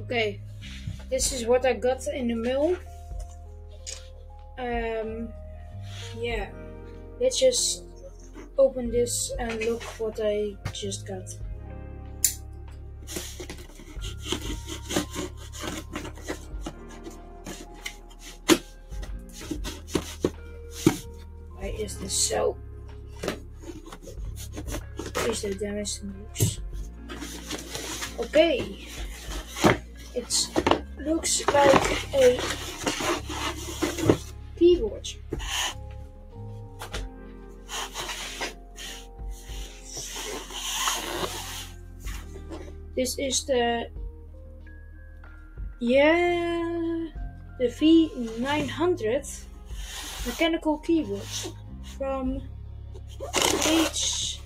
Okay, this is what I got in the mail. Um, yeah, let's just open this and look what I just got. Why is this so? Please don't damage the books. Okay, it looks like a keyboard. This is the yeah the V900 mechanical keyboard from H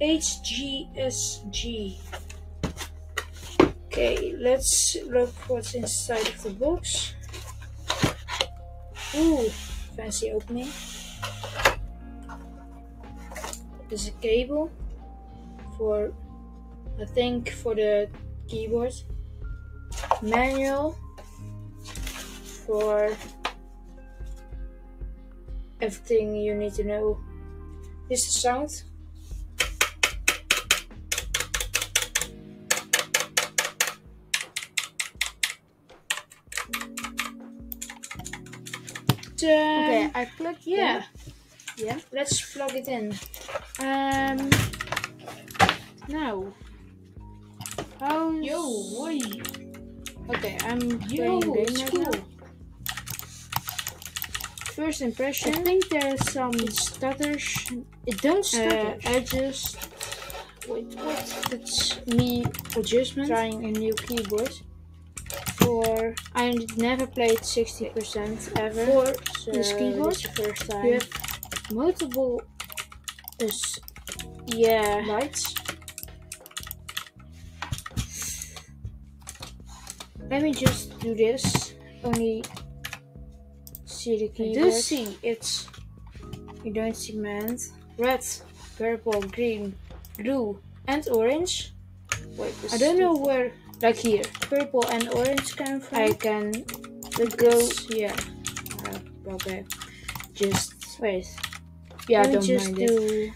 HGSG. Okay, let's look what's inside of the box. Ooh, fancy opening. There's a cable for, I think, for the keyboard. Manual for everything you need to know. This is the Okay, I plugged Yeah, Yeah. let's plug it in. Um. Now. How's Yo, boy. Okay, I'm Yo, playing game right cool. now. First impression. I think there's some stutters. it don't Uh, stutter. I just wait. What? That's me adjustment. trying a new keyboard. for I never played 60% ever. for so this keyboard. First time. you have multiple This- yeah. lights. Let me just do this. Only See the I keyboard. do see it's You don't see man. red, purple, green, blue, and orange. Wait, this I don't know where Like here. purple and orange from. I can Let's go. yeah. Uh, okay. Just wait. Yeah, Let don't just mind do. it.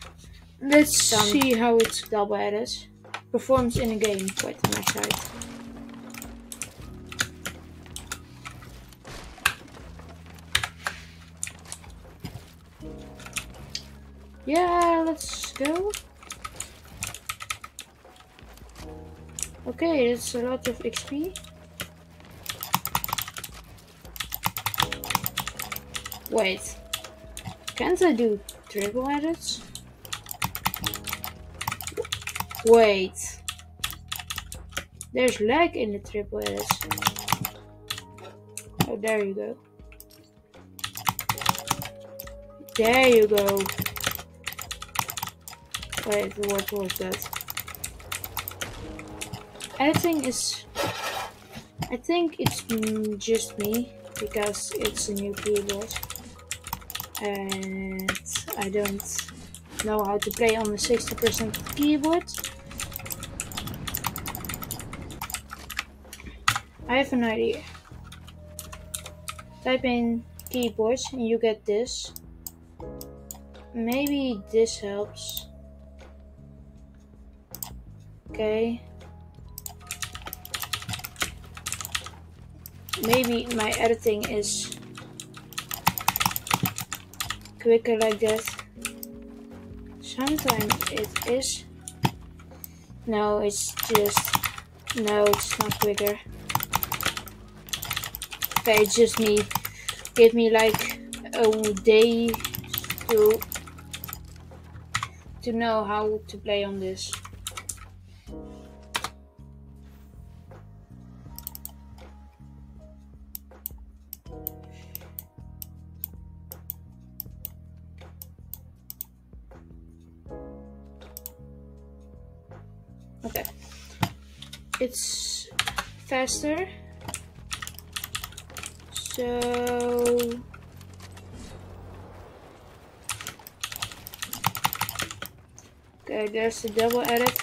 Let's Some- see how it Double edit. performs in a game. Wait, my side. Yeah, let's go. Okay, it's a lot of XP. Wait. Can't I do triple edits? Wait. There's lag in the triple edits. Oh, there you go. There you go. Wait, what was that? Editing is. I think it's just me because it's a new keyboard. And I don't know how to play on the 60% keyboard. I have an idea. Type in keyboards and you get this. Maybe this helps. Okay. Maybe my editing is quicker like that. Sometimes it is. No, it's just. No, it's not quicker. Okay, it's just me. Give me like a day to to know how to play on this. Okay. It's faster. So Okay, there's a double edit.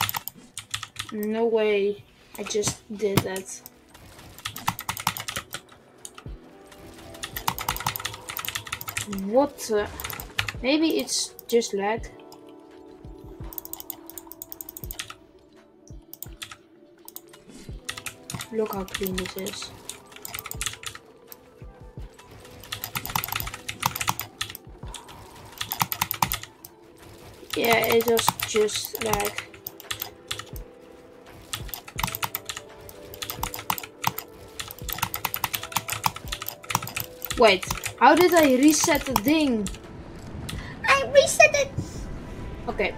No way. I just did that. What the? Maybe it's just lag. Look how clean this is. Yeah, it was just like Wait, how did I reset the thing? I reset it. Okay.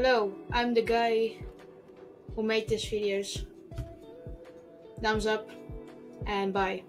Hello, I'm the guy who made these videos. Thumbs up and bye.